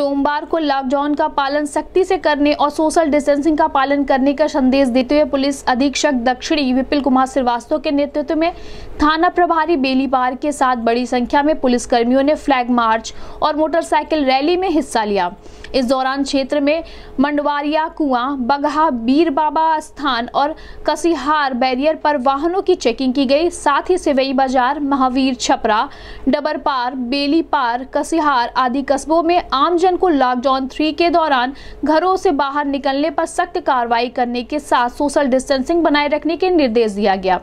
सोमवार को लॉकडाउन का पालन सख्ती से करने और सोशल डिस्टेंसिंग का पालन करने का संदेश देते हुए पुलिस अधीक्षक दक्षिणी विपिल कुमार श्रीवास्तव के नेतृत्व में थाना प्रभारी बेलीपार के साथ बड़ी संख्या में पुलिस कर्मियों ने फ्लैग मार्च और मोटरसाइकिल रैली में हिस्सा लिया। इस दौरान क्षेत्र में मंडवारिया, कुआँ, बगहा, बीर बाबा स्थान और कसिहार बैरियर पर वाहनों की चेकिंग की गई। साथ ही सिवई बाज़ार, महावीर छपरा, डबरपार बेलीपार कसिहार आदि कस्बों में आमजन को लॉकडाउन थ्री के दौरान घरों से बाहर निकलने पर सख्त कार्रवाई करने के साथ सोशल डिस्टेंसिंग बनाए रखने के निर्देश दिया गया।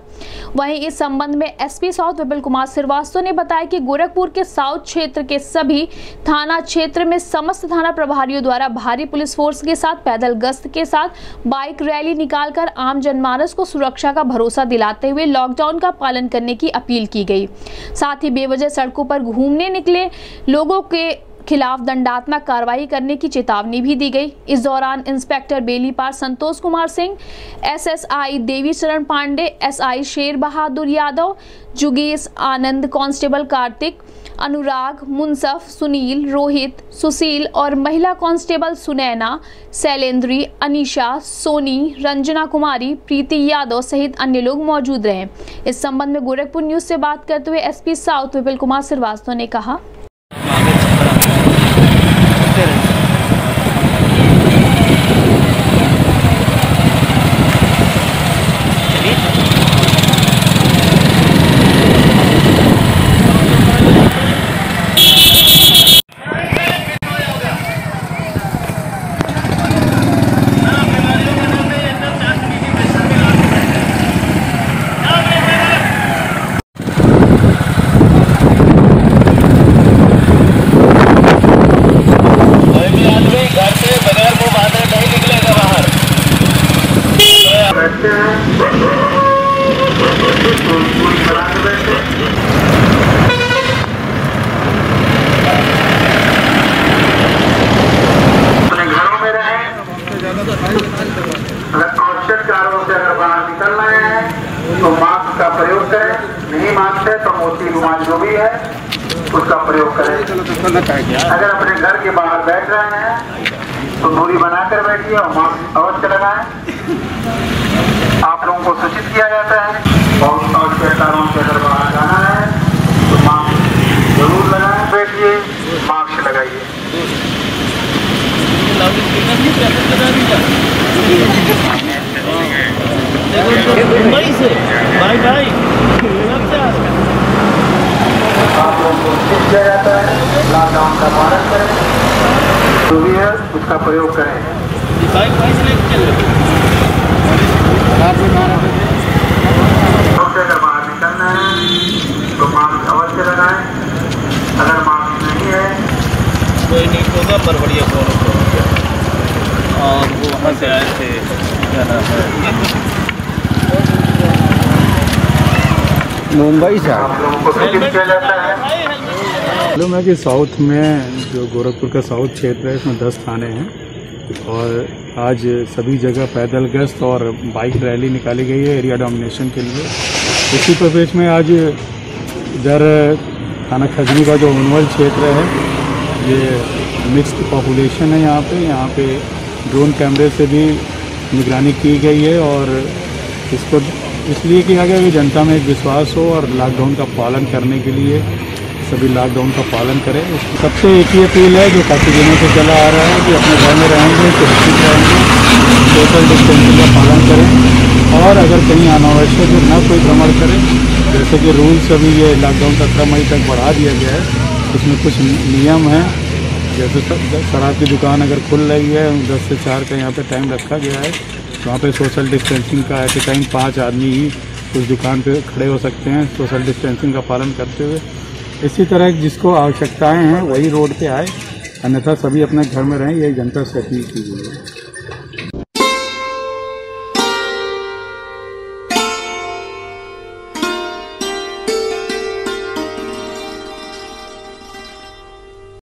वहीं इस संबंध में एसपी साउथ विपिल कुमार श्रीवास्तव ने बताया कि गोरखपुर के साउथ क्षेत्र के सभी थाना क्षेत्र में समस्त थाना प्रभारियों द्वारा भारी पुलिस फोर्स के साथ पैदल गश्त के साथ बाइक रैली निकालकर आम जनमानस को सुरक्षा का भरोसा दिलाते हुए लॉकडाउन का पालन करने की अपील की गई। साथ ही बेवजह सड़कों पर घूमने निकले लोगों के खिलाफ दंडात्मक कार्रवाई करने की चेतावनी भी दी गई। इस दौरान inspector Belipar Santosh Kumar Singh, SSI Devi Charan Pandey, SI Sher Bahadur Yadav, जुगेश Anand, constable Kartik, Anurag Munsaf Sunil, Rohit, Sushil और महिला कांस्टेबल सुनैना, शैलेंद्री, अनीशा, सोनी, रंजना कुमारी, प्रीति यादव सहित अन्य लोग मौजूद रहे। इस संबंध में गोरखपुर न्यूज़ से बात करते हुए एसपी साउथ विपिल कुमार श्रीवास्तव ने कहा कोई भी आदमी घर से बगैर मुँह बांधे नहीं निकलेगा बाहर बैठते हैं तो पूरी तरह से बैठे अपने घरों में रहें अगर आवश्यक कारणों से अगर बाहर निकल रहे हैं तो मास्क का प्रयोग करें, नहीं मास्क है तो मोती रुमाल जो भी है, उसका प्रयोग करें। अगर अपने घर के बाहर बैठ रहे हैं तो दूरी बनाकर बैठिए और मास्क अवश्य लगाएँ। आप लोगों को सूचित किया जाता है, बहुत आवश्यक कारणों से अगर बाहर जाना है तो मास्क ज़रूर लगाए, बैठिए, मास्क लगाइए मुंबई से भाई भाई। आप लोगों को किया? जाता है लॉकडाउन का पालन करें जो भी है उसका प्रयोग करें अगर बाहर निकलना है तो मास्क अवश्य लगाएँ अगर मास्क नहीं है कोई नहीं पर बढ़िया और वो वहाँ से आए थे, क्या नाम है? मुंबई से मालूम है कि साउथ में जो गोरखपुर का साउथ क्षेत्र है, इसमें दस थाने हैं और आज सभी जगह पैदल गश्त और बाइक रैली निकाली गई है एरिया डोमिनेशन के लिए। इसी प्रदेश में आज इधर थाना खजनी का जो उनवल क्षेत्र है, ये मिक्स्ड पॉपुलेशन है यहाँ पे। यहाँ पे ड्रोन कैमरे से भी निगरानी की गई है और इसको इसलिए किया गया कि जनता में एक विश्वास हो और लॉकडाउन का पालन करने के लिए सभी लॉकडाउन का पालन करें सबसे एक ही अपील है जो काफ़ी दिनों से चला आ रहा है कि अपने घर में रहेंगे, सुरक्षित रहेंगे सोशल डिस्टेंसिंग का पालन करें और अगर कहीं अनावश्यक न कोई भ्रमण करें, जैसे कि रूल्स अभी ये लॉकडाउन सत्रह मई तक बढ़ा दिया गया है, उसमें कुछ नियम हैं, जैसे शराब की दुकान अगर खुल रही है, दस से चार का यहाँ पे टाइम रखा गया है वहाँ पे सोशल डिस्टेंसिंग का एट ए टाइम पाँच आदमी ही उस दुकान पे खड़े हो सकते हैं सोशल डिस्टेंसिंग का पालन करते हुए। इसी तरह जिसको आवश्यकताएँ हैं, वही रोड पे आए। अन्यथा सभी अपने घर में रहें, यही जनता से अपील की गई है